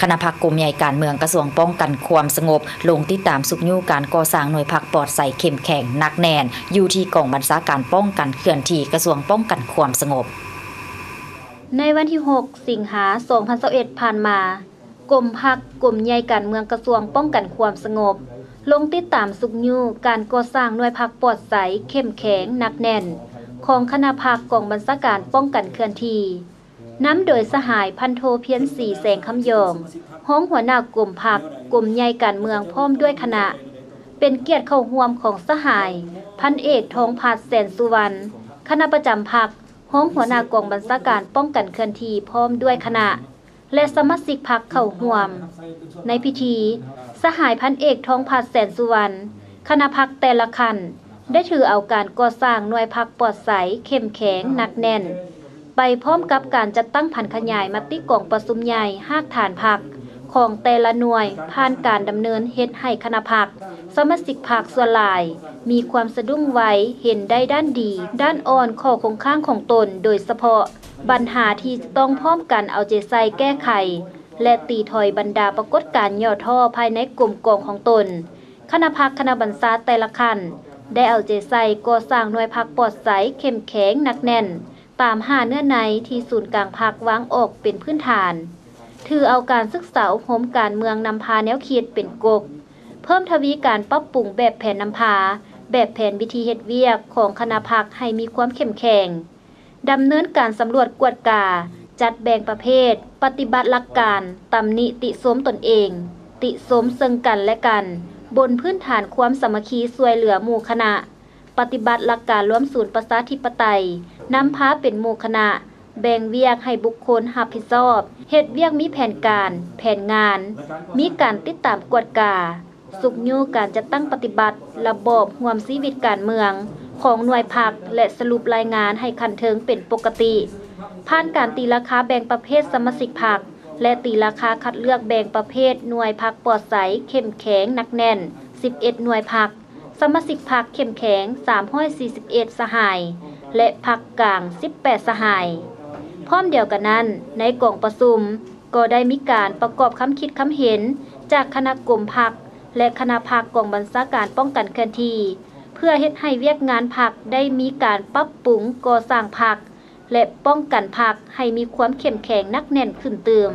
คณะพักกลุ่มใหญ่การเมืองกระทรวงป้องกันความสงบ ลงติดตามสุกยู่การก่อสร้างหน่วยพักปลอดใสเข้มแข็งนักแน่น อยู่ที่กองบัญชาการป้องกันเคลื่อนที่กระทรวงป้องกันความสงบ ในวันที่ 6 สิงหา2021ผ่านมากรมพักกลุ่มใหญ่การเมืองกระทรวงป้องกันความสงบ ลงติดตามสุกยู่การก่อสร้างหน่วยพักปลอดใสเข้มแข็งนักแน่น ของคณะพักกองบัญชาการป้องกันเคลื่อนที่ น้ำโดยสหายพันโทเพียนสีแสงคำยองห้องหัวหน้ากลุ่มพักกลุ่มใหญ่การเมืองพร้อมด้วยคณะ เป็นเกียรติเข้าร่วมของสหาย พันเอกทองผาดแสนสุวรรณคณะประจำพักห้องหัวหน้ากองบัญชาการป้องกันเคลื่อนที่พร้อมด้วยคณะ และสมาชิกพักเข้าร่วม ในพิธี สหายพันเอกทองผาดแสนสุวรรณคณะพักแต่ละคันได้ถือเอาการก่อสร้างหน่วยพักปลอดใสเข้มแข็งหนักแน่น ไปพร้อมกับการจัดตั้งผันขยายมติกล่องประสุมใหญ่หากฐานพัก ของแต่ละหน่วยผ่านการดำเนินเฮ็ดให้คณะพัก สมาชิกพักส่วนหลาย มีความสะดุ้งไว้เห็นได้ด้านดี ด้านอ่อนข้อคงข้างของตนโดยเฉพาะปัญหาที่จะต้องพร้อมกันเอาใจใส่แก้ไข และตีถอยบรรดาปรากฏการณ์ย่อท่อภายในกลุ่มกองของตน คณะพักคณะบรรษาแต่ละคันได้เอาใจใส่ก่อสร้างหน่วยพักปลอดใสเข้มแข็งหนักแน่น ตามหาเนื้อในที่ศูนย์กลางพักวางออกเป็นพื้นฐาน ถือเอาการศึกษาอบรมการเมืองนำพาแนวคิดเป็นกก เพิ่มทวีการปรับปรุงแบบแผนนำพา แบบแผนวิธีเฮ็ดเวียกของคณะพักให้มีความเข้มแข็งดำเนินการสำรวจกวดกา จัดแบ่งประเภท ปฏิบัติหลักการตำหนิติสมตนเอง ติสมซึ่งกันและกัน บนพื้นฐานความสามัคคีสวยเหลือหมู่คณะ ปฏิบัติหลักการร่วมศูนย์ประชาธิปไตยนำพาเป็นหมู่คณะ แบ่งเวียกให้บุคคลรับผิดชอบเฮ็ดเวียกมีแผนการ แผนงาน มีการติดตามกวดกา สุกยูการจะตั้งปฏิบัติ ระบอบห่วมชีวิตการเมือง ของหน่วยพักและสรุปรายงานให้คันเทิงเป็นปกติ ผ่านการตีราคาแบ่งประเภทสมาชิกพักและตีราคาคัดเลือกแบ่งประเภทหน่วยพักปลอดใสเข้มแข็งหนักแน่น 11 หน่วยพัก สมาชิกพักเข้มแข็ง 341 สหาย และพักกลาง 18 สหาย พร้อมเดียวกันนั้น ในกล่องประชุมก็ได้มีการประกอบคำคิดคำเห็น จากคณะกลุ่มพักและคณะพักกองบัญชาการป้องกันเคลื่อนที่เพื่อเฮ็ดให้เวียกงานพักได้มีการปรับปรุงก่อสร้างพักและป้องกันพักให้มีความเข้มแข็งนักแน่นขึ้นเติม